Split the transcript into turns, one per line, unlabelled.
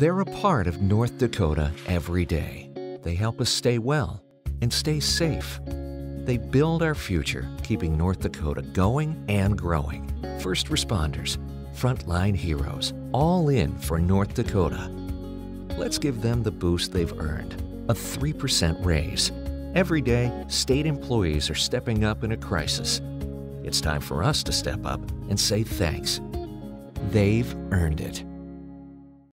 They're a part of North Dakota every day. They help us stay well and stay safe. They build our future, keeping North Dakota going and growing. First responders, frontline heroes, all in for North Dakota. Let's give them the boost they've earned a 3% raise. Every day, state employees are stepping up in a crisis. It's time for us to step up and say thanks. They've earned it.